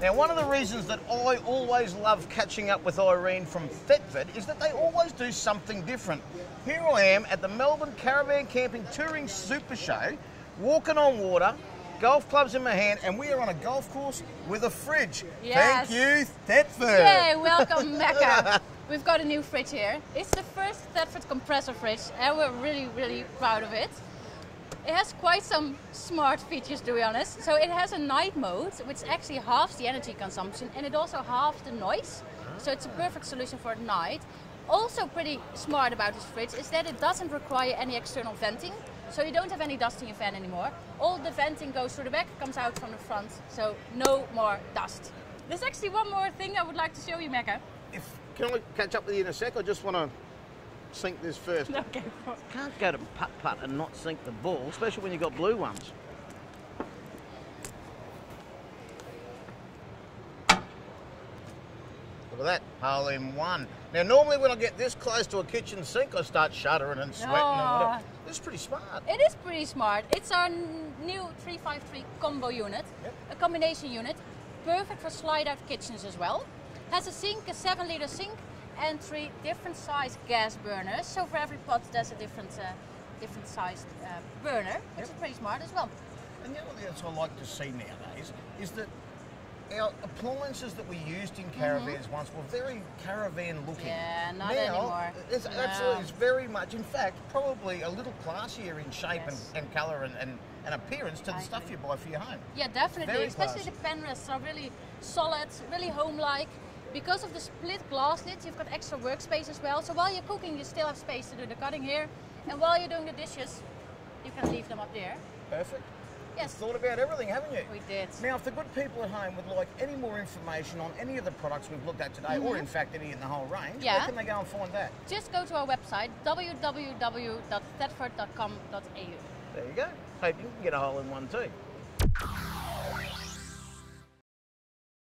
Now, one of the reasons that I always love catching up with Irene from Thetford is that they always do something different. Here I am at the Melbourne Caravan Camping Touring Super Show, walking on water, golf clubs in my hand, and we are on a golf course with a fridge. Yes. Thank you, Thetford. Yay, welcome Macca. We've got a new fridge here. It's the first Thetford compressor fridge and we're really, really proud of it. It has quite some smart features to be honest. So it has a night mode, which actually halves the energy consumption and it also halves the noise. Ah. So it's a perfect solution for at night. Also pretty smart about this fridge is that it doesn't require any external venting. So you don't have any dust in your fan anymore. All the venting goes through the back, comes out from the front. So no more dust. There's actually one more thing I would like to show you, Macca. If, can I catch up with you in a sec? I just want to sink this first. Okay. Can't go to putt putt and not sink the ball, especially when you've got blue ones. Look at that, hole in one. Now, normally when I get this close to a kitchen sink, I start shuddering and sweating and Oh. whatever. Ah. This is pretty smart. It is pretty smart. It's our new 353 combo unit, Yep. a combination unit, perfect for slide out kitchens as well. Has a sink, a 7 liter sink, and three different size gas burners. So for every pot, there's a different, uh, different sized uh, burner, which is pretty smart as well. And the other thing that I like to see nowadays is that our appliances that we used in caravans once were very caravan looking. Mm-hmm. Yeah, not now, anymore. It's No. absolutely, it's very much, in fact, probably a little classier in shape Yes. and, and colour and, and, and appearance to the I stuff agree. you buy for your home. Yeah, definitely. Especially the pen rests are really solid, really home-like. Because of the split glass lid, you've got extra workspace as well. So while you're cooking, you still have space to do the cutting here. And while you're doing the dishes, you can leave them up there. Perfect. Yes, Thought about everything, haven't you? we did. Now, if the good people at home would like any more information on any of the products we've looked at today, or in fact any in the whole range, Mm-hmm. Yeah. where can they go and find that? Just go to our website, www.thetford.com.au. There you go. Hope you can get a hole in one too.